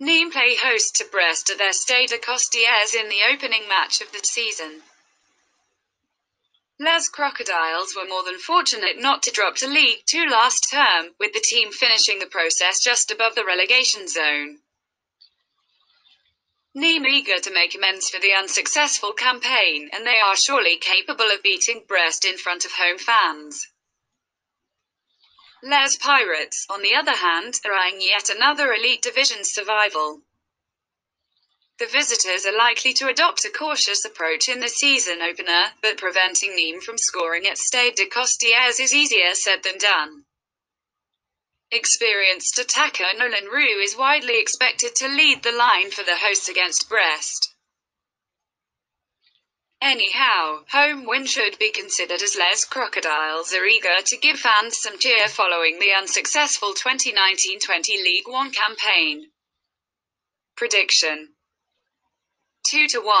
Nîmes play host to Brest at their Stade de Costières in the opening match of the season. Les Crocodiles were more than fortunate not to drop to League Two last term, with the team finishing the process just above the relegation zone. Nîmes eager to make amends for the unsuccessful campaign, and they are surely capable of beating Brest in front of home fans. Les Pirates, on the other hand, are eyeing yet another Elite Division survival. The visitors are likely to adopt a cautious approach in the season opener, but preventing Nîmes from scoring at Stade de Costières is easier said than done. Experienced attacker Nolan Roux is widely expected to lead the line for the hosts against Brest. Anyhow, home win should be considered as Les Crocodiles. Are eager to give fans some cheer following the unsuccessful 2019-20 League One campaign. Prediction. 2 to 1